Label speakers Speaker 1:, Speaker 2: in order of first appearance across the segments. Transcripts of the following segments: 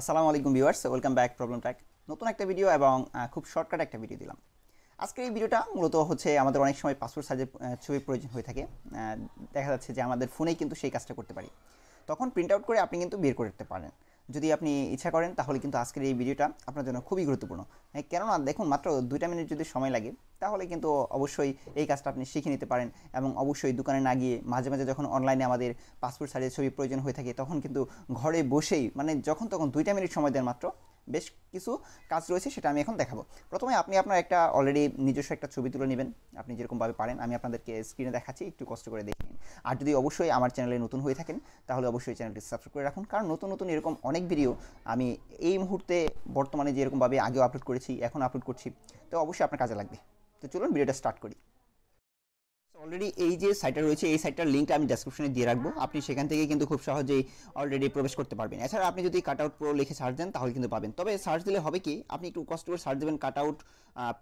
Speaker 1: আসসালামু আলাইকুম viewers, welcome back problem track. নতুন একটা ভিডিও এবং খুব শর্টকাট একটা ভিডিও দিলাম। আজকের এই ভিডিওটা মূলত হচ্ছে আমাদের অনেক সময় পাসপোর্ট সাইজের ছবি প্রয়োজন হয়ে থাকে। দেখা যাচ্ছে যে আমাদের ফোনেই কিন্তু সেই কাজটা করতে পারি। তখন প্রিন্ট আউট করে আপনি কিন্তু বের করে রাখতে পারেন। যদি আপনি ইচ্ছা করেন তাহলে কিন্তু আজকের এই ভিডিওটা আপনার জন্য খুবই গুরুত্বপূর্ণ। হ্যাঁ, কেননা দেখুন মাত্র দুইটা মিনিট যদি সময় লাগে তাহলে কিন্তু অবশ্যই এই কাজটা আপনি শিখে নিতে পারেন এবং অবশ্যই দোকানে না গিয়ে মাঝে মাঝে যখন অনলাইনে আমাদের পাসপোর্ট সাইজের ছবি প্রয়োজন হয়ে থাকে তখন কিন্তু ঘরে বসেই মানে যখন তখন দুইটা মিনিট সময় দেন মাত্র বেশ কিছু কাজ রয়েছে সেটা আমি এখন দেখাবো। প্রথমে আপনি আপনার একটা অলরেডি নিজস্ব একটা ছবি তুলে নেবেন। আপনি যেরকমভাবে পারেন আমি আপনাদেরকে স্ক্রিনে দেখাচ্ছি একটু কষ্ট করে দেখে আর যদি অবশ্যই আমার চ্যানেলে নতুন হয়ে থাকেন, তাহলে অবশ্যই চ্যানেলটি সাবস্ক্রাইব করে রাখুন। কারণ নতুন নতুন এরকম অনেক ভিডিও আমি এই মুহূর্তে বর্তমানে যেরকমভাবে আগেও আপলোড করেছি, এখন আপলোড করছি, তো অবশ্যই আপনার কাজে লাগবে। তো চলুন ভিডিওটা স্টার্ট করি। অলরেডি এই যে সাইটটা রয়েছে, এই সাইটটার লিঙ্কটা আমি ডেসক্রিপশনে দিয়ে রাখব। আপনি সেখান থেকে কিন্তু খুব সহজেই অলরেডি প্রবেশ করতে পারবেন। এছাড়া আপনি যদি কাট আউট প্রো লিখে সার্চ দেন, তাহলে কিন্তু পাবেন। তবে সার্চ দিলে হবে কি, আপনি একটু কষ্ট করে সার্চ দেবেন cut out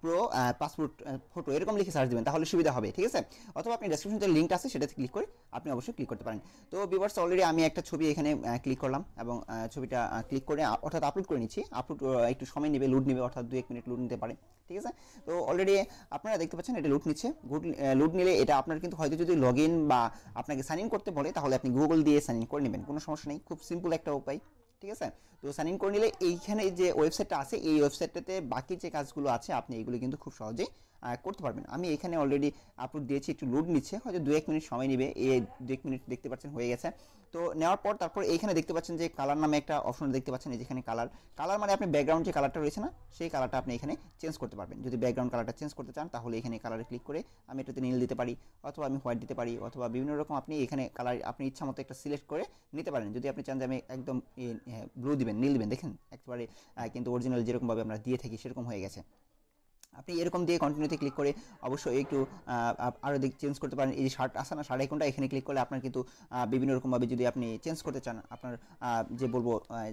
Speaker 1: pro passport photo এরকম লিখে সার্চ দেবেন, তাহলে সুবিধা হবে, ঠিক আছে? অথবা আপনি ডেসক্রিপশনে যে লিঙ্কটা আছে, সেটাতে ক্লিক করে আপনি অবশ্যই ক্লিক করতে পারেন। তো ভিউয়ার্স অলরেডি আমি একটা ছবি এখানে ক্লিক করলাম এবং ছবিটা ক্লিক করে অর্থাৎ আপলোড করে নিচ্ছি। আপলোড একটু সময় নেবে লুড নেবে, অর্থাৎ দু এক মিনিট লুড নিতে পারে, ঠিক আছে? তো অলরেডি আপনারা দেখতে পাচ্ছেন, এটা লুট নিচ্ছে। গুড লুট নিলে এটা আপনার কিন্তু হয়তো যদি লগ বা আপনাকে সাইন ইন করতে বলে, তাহলে আপনি গুগল দিয়ে সাইন ইন করে নেবেন, কোনো সমস্যা নেই। খুব সিম্পল একটা উপায়। ঠিক আছে? তো সাইন ইন করে নিলে এইখানে যে ওয়েবসাইটটা আছে, এই ওয়েবসাইটটাতে বাকি যে কাজগুলো আছে, আপনি এগুলো কিন্তু খুব সহজেই করতে পারবেন। আমি এখানে অলরেডি আপলোড দিয়েছি, একটু লোড নিচ্ছে, হয়তো দু এক মিনিট সময় নেবে। এই দু এক মিনিট দেখতে পাচ্ছেন হয়ে গেছে। তো নেওয়ার পর তারপর এইখানে দেখতে পাচ্ছেন যে কালার নামে একটা অপশন দেখতে পাচ্ছেন, এই যেখানে কালার কালার মানে আপনি ব্যাকগ্রাউন্ড যে কালারটা রয়েছে না, সেই কালারটা আপনি এখানে চেঞ্জ করতে পারবেন। যদি ব্যাকগ্রাউন্ড কালারটা চেঞ্জ করতে চান, তাহলে এখানে কালারে ক্লিক করে আমি এটাতে নীল দিতে পারি, অথবা আমি হোয়াইট দিতে পারি, অথবা বিভিন্ন রকম আপনি এখানে কালার আপনি ইচ্ছা মতো একটা সিলেক্ট করে নিতে পারেন। যদি আপনি চান যে আমি একদম ব্লু দিবেন, নীল দিবেন। দেখেন, একেবারে কিন্তু অরিজিনাল যেরকমভাবে আমরা দিয়ে থাকি, সেরকম হয়ে গেছে। আপনি এরকম দিয়ে কন্টিনিউতে ক্লিক করে অবশ্যই একটু আরও দিক চেঞ্জ করতে পারেন। এই যে শার্ট আসে না শার্ট আইকনটা এখানে ক্লিক করলে আপনার কিন্তু বিভিন্ন রকমভাবে যদি আপনি চেঞ্জ করতে চান, আপনার যে বলব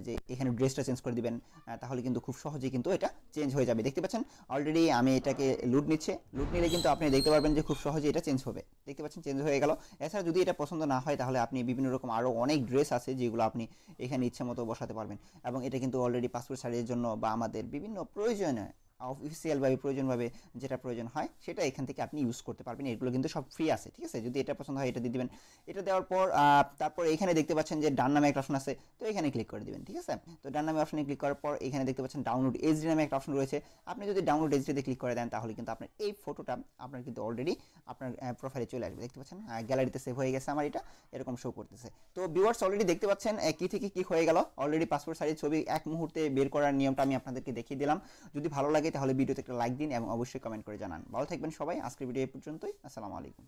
Speaker 1: যে এখানে ড্রেসটা চেঞ্জ করে দিবেন তাহলে কিন্তু খুব সহজেই কিন্তু এটা চেঞ্জ হয়ে যাবে। দেখতে পাচ্ছেন? অলরেডি আমি এটাকে লুট নিচ্ছে। লুট নিলে কিন্তু আপনি দেখতে পারবেন যে খুব সহজে এটা চেঞ্জ হবে। দেখতে পাচ্ছেন? চেঞ্জ হয়ে গেল। এছাড়া যদি এটা পছন্দ না হয়, তাহলে আপনি বিভিন্ন রকম আরও অনেক ড্রেস আছে যেগুলো আপনি এখানে ইচ্ছে মতো বসাতে পারবেন। এবং এটা কিন্তু অলরেডি পাসপোর্ট সাইজের জন্য বা আমাদের বিভিন্ন প্রয়োজনে অফিসিয়ালভাবে প্রয়োজনভাবে যেটা প্রয়োজন হয়, সেটা এখান থেকে আপনি ইউজ করতে পারবেন। এগুলো কিন্তু সব ফ্রি আছে, ঠিক আছে? যদি এটা পছন্দ হয়, এটা দিয়ে দিবেন। এটা দেওয়ার পর তারপর এখানে দেখতে পাচ্ছেন যে ডান নামে একটা অপশন আছে, তো এখানে ক্লিক করে দিবেন, ঠিক আছে? তো ডান নামে অপশনে ক্লিক করার পর, এখানে দেখতে পাচ্ছেন ডাউনলোড এইচডি নামে একটা অপশন রয়েছে। আপনি যদি ডাউনলোড এইচডিতে ক্লিক করে দেন, তাহলে কিন্তু আপনার এই ফটোটা আপনার কিন্তু অলরেডি আপনার প্রোফাইলে চলে আসবে। দেখতে পাচ্ছেন? গ্যালারিতে সেভ হয়ে গেছে আমার এটা, এরকম শো করতেছে। তো ভিউয়ার্স অলরেডি দেখতে পাচ্ছেন কি থেকে কি হয়ে গেল? অলরেডি পাসপোর্ট সাইজের ছবি এক মুহূর্তে বের করার নিয়মটা আমি আপনাদেরকে দেখিয়ে দিলাম। যদি ভালো লাগে তাহলে ভিডিওতে একটা লাইক দিন এবং অবশ্যই কমেন্ট করে জানান। ভালো থাকবেন সবাই। আজকের ভিডিও এই পর্যন্তই। আসসালামু আলাইকুম।